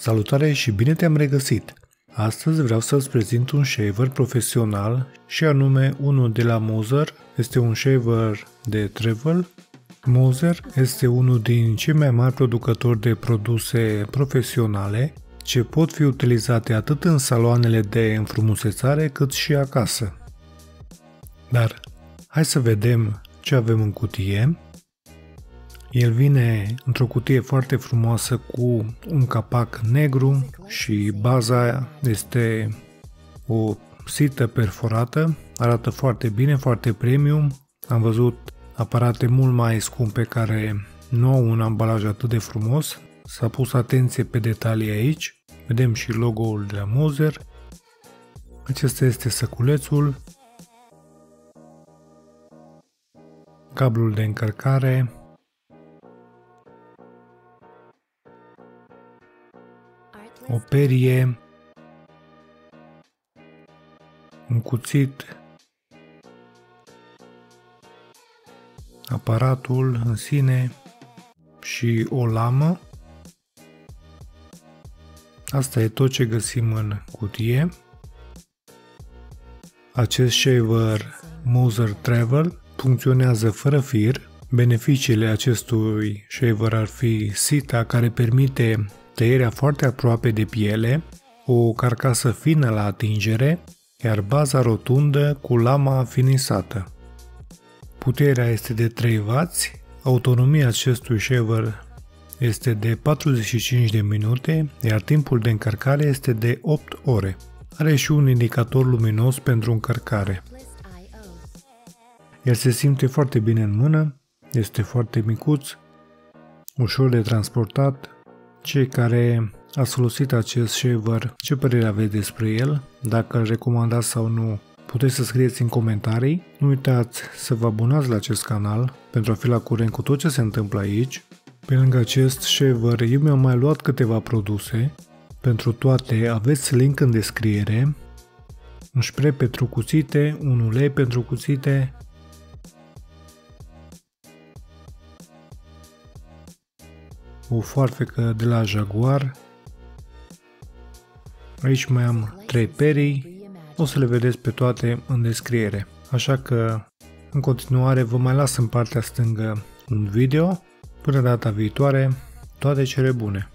Salutare și bine te-am regăsit! Astăzi vreau să-ți prezint un shaver profesional și anume unul de la Moser. Este un shaver de travel. Moser este unul din cei mai mari producători de produse profesionale ce pot fi utilizate atât în saloanele de înfrumusețare cât și acasă. Dar hai să vedem ce avem în cutie. El vine într-o cutie foarte frumoasă cu un capac negru și baza este o sită perforată. Arată foarte bine, foarte premium. Am văzut aparate mult mai scumpe care nu au un ambalaj atât de frumos. S-a pus atenție pe detalii aici. Vedem și logo-ul de la Moser. Acesta este săculețul. Cablul de încărcare, o perie, un cuțit, aparatul în sine și o lamă. Asta e tot ce găsim în cutie. Acest shaver Moser Travel funcționează fără fir. Beneficiile acestui shaver ar fi sita care permite tăierea foarte aproape de piele, o carcasă fină la atingere, iar baza rotundă cu lama finisată. Puterea este de 3W, autonomia acestui shaver este de 45 de minute, iar timpul de încărcare este de 8 ore. Are și un indicator luminos pentru încărcare. El se simte foarte bine în mână, este foarte micuț, ușor de transportat, cei care ați folosit acest shaver, ce părere aveți despre el? Dacă îl recomandați sau nu, puteți să scrieți în comentarii. Nu uitați să vă abonați la acest canal pentru a fi la curent cu tot ce se întâmplă aici. Pe lângă acest shaver, eu mi-am mai luat câteva produse. Pentru toate aveți link în descriere. Un spray pentru cuțite, un ulei pentru cuțite, o foarfecă de la Jaguar. Aici mai am 3 perii, o să le vedeți pe toate în descriere. Așa că, în continuare, vă mai las în partea stângă un video. Până data viitoare, toate cele bune!